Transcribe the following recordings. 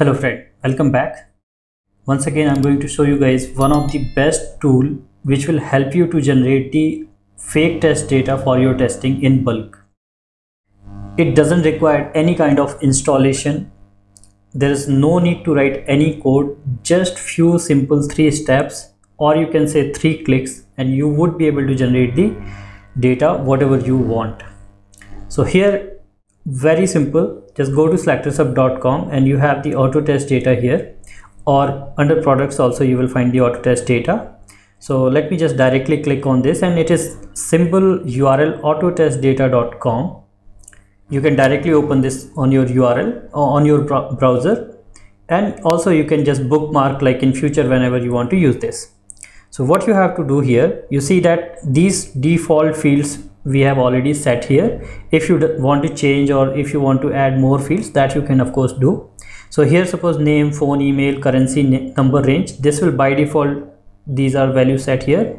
hello friend. Welcome back. Once again i'm going to show you guys one of the best tool which will help you to generate the fake test data for your testing in bulk. It doesn't require any kind of installation. There is no need to write any code just few simple three steps or you can say three clicks and you would be able to generate the data whatever you want. So here very simple. Just go to selectorshub.com and you have the auto test data here. Or under products also you will find the auto test data. So let me just directly click on this and it is simple url autotestdata.com you can directly open this on your url uh, on your browser. And also you can just bookmark like in future whenever you want to use this. So what you have to do here you see that these default fields we have already set here. If you want to change or if you want to add more fields that you can of course do. So here suppose name phone email currency number range. This will by default these are values set here.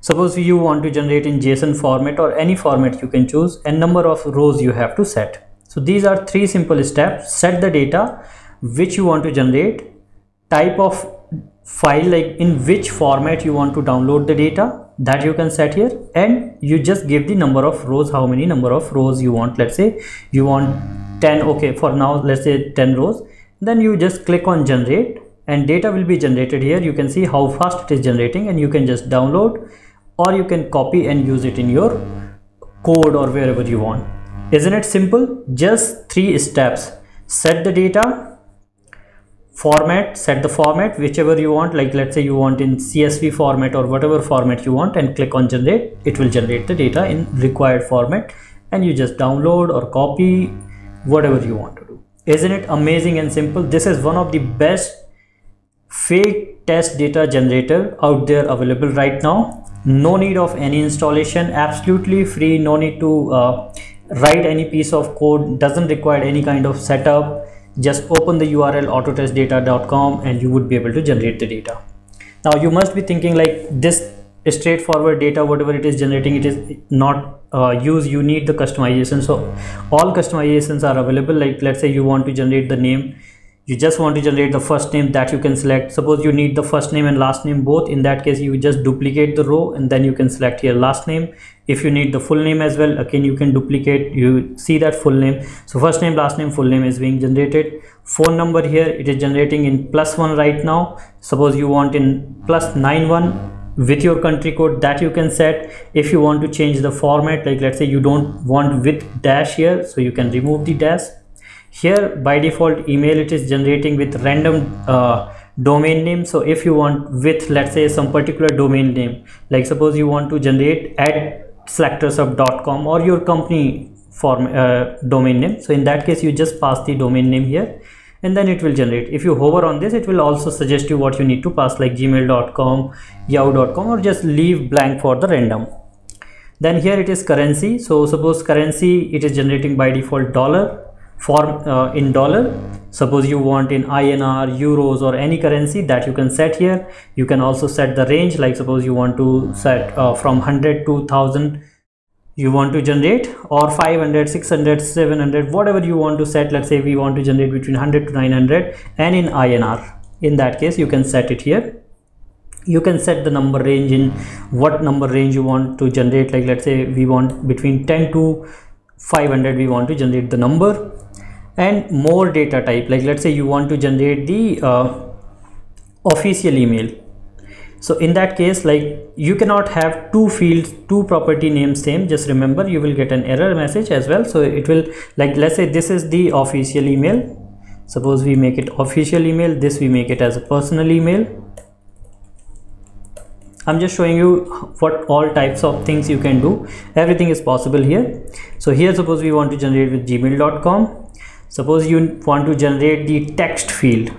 Suppose you want to generate in json format or any format you can choose and number of rows you have to set. So these are three simple steps. Set the data which you want to generate type of file like in which format you want to download the data that you can set here. And you just give the number of rows how many number of rows you want. Let's say you want 10 okay for now let's say 10 rows. Then you just click on generate and data will be generated here. You can see how fast it is generating and you can just download or you can copy and use it in your code or wherever you want. Isn't it simple? Just three steps. Set the data format set the format whichever you want. Like let's say you want in csv format or whatever format you want and click on generate. It will generate the data in required format and you just download or copy whatever you want to do. Isn't it amazing and simple? This is one of the best fake test data generator out there available right now. No need of any installation. Absolutely free. No need to uh, write any piece of code. Doesn't require any kind of setup just open the url autotestdata.com and you would be able to generate the data. Now you must be thinking like this straightforward data whatever it is generating it is not uh, use you need the customization. So all customizations are available. Like let's say you want to generate the name you just want to generate the first name that you can select. Suppose you need the first name and last name both. In that case you just duplicate the row and then you can select here last name. If you need the full name as well again you can duplicate. You see that full name. So first name last name full name is being generated. Phone number here it is generating in plus one right now. Suppose you want in plus nine one with your country code that you can set. If you want to change the format like let's say you don't want with dash here so you can remove the dash here by default email it is generating with random uh, domain name. So if you want with let's say some particular domain name like suppose you want to generate at selectorshub.com or your company form uh, domain name. So in that case you just pass the domain name here and then it will generate. If you hover on this it will also suggest you what you need to pass like gmail.com yahoo.com or just leave blank for the random. Then here it is currency. So suppose currency it is generating by default dollar for uh, in dollar. Suppose you want in INR euros or any currency that you can set here. You can also set the range like suppose you want to set uh, from 100 to 1000 you want to generate or 500 600 700 whatever you want to set. Let's say we want to generate between 100 to 900 and in INR in that case you can set it here. You can set the number range in what number range you want to generate. Like let's say we want between 10 to 500 we want to generate the number and more data type. Like let's say you want to generate the uh, official email. So in that case like you cannot have two fields two property names same. Just remember you will get an error message as well. So it will like let's say this is the official email. Suppose we make it official email this we make it as a personal email i'm just showing you what all types of things you can do. Everything is possible here. So here suppose we want to generate with gmail.com suppose you want to generate the text field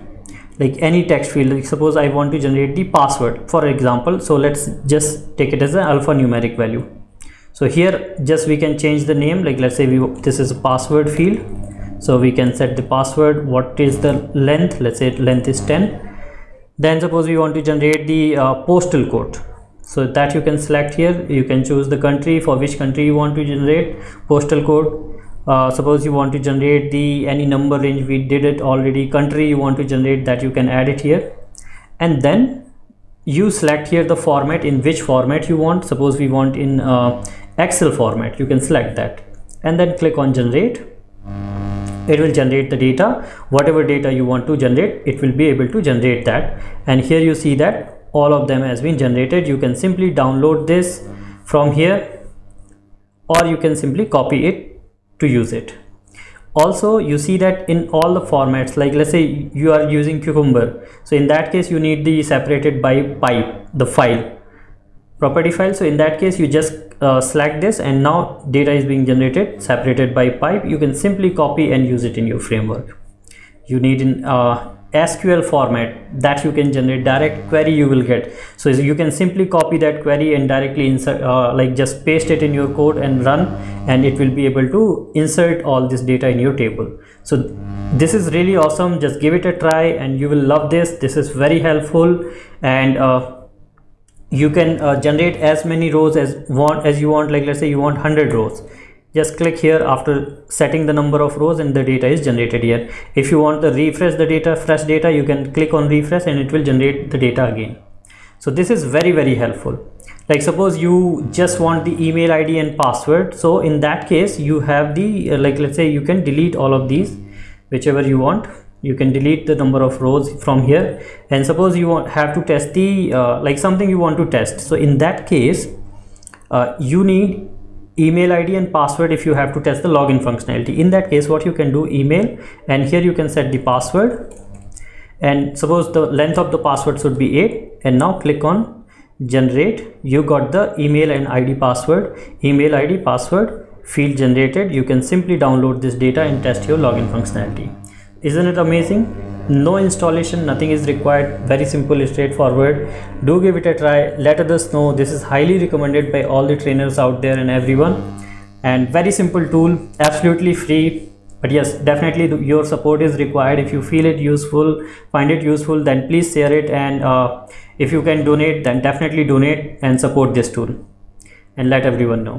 like any text field. Like suppose i want to generate the password for example. So let's just take it as an alphanumeric value. So here just we can change the name. Like let's say we this is a password field. So we can set the password. What is the length? Let's say length is 10 then suppose we want to generate the uh, postal code. So that you can select here. You can choose the country for which country you want to generate postal code. Uh, suppose you want to generate the any number range. We did it already. Country you want to generate that you can add it here. And then you select here the format in which format you want. Suppose we want in uh, excel format. You can select that. And then click on generate it will generate the data. Whatever data you want to generate it will be able to generate that. And here you see that all of them has been generated. You can simply download this from here or you can simply copy it to use it. Also you see that in all the formats like let's say you are using cucumber. So in that case you need the separated by pipe the file property file. So in that case you just uh, select this and now data is being generated separated by pipe. You can simply copy and use it in your framework. You need in uh, SQL format that you can generate direct query you will get. So you can simply copy that query and directly insert uh, like just paste it in your code and run and it will be able to insert all this data in your table. So this is really awesome. Just give it a try and you will love this. This is very helpful. And uh, you can uh, generate as many rows as want as you want like let's say you want 100 rows. Just click here after setting the number of rows and the data is generated here. If you want to refresh the data fresh data you can click on refresh and it will generate the data again. So this is very very helpful. Like suppose you just want the email id and password. So in that case you have the uh, like let's say you can delete all of these whichever you want you can delete the number of rows from here. And suppose you want, have to test the uh, like something you want to test. So in that case uh, you need email id and password if you have to test the login functionality. In that case what you can do email and here you can set the password. And suppose the length of the password should be 8 and now click on generate. You got the email and id password. Email id password field generated. You can simply download this data and test your login functionality isn't it amazing? No installation nothing is required. Very simple straightforward. Do give it a try. Let others know. This is highly recommended by all the trainers out there and everyone. And very simple tool absolutely free. But yes definitely your support is required. If you feel it useful find it useful then please share it. And uh, if you can donate then definitely donate and support this tool. And let everyone know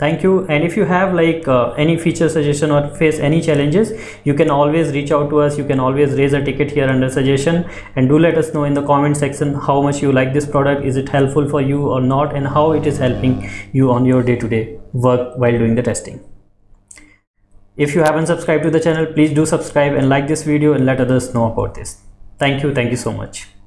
thank you. And if you have like uh, any feature suggestion or face any challenges you can always reach out to us. You can always raise a ticket here under suggestion. And do let us know in the comment section how much you like this product. Is it helpful for you or not? And how it is helping you on your day-to-day -day work while doing the testing. If you haven't subscribed to the channel please do subscribe and like this video and let others know about this. Thank you. Thank you so much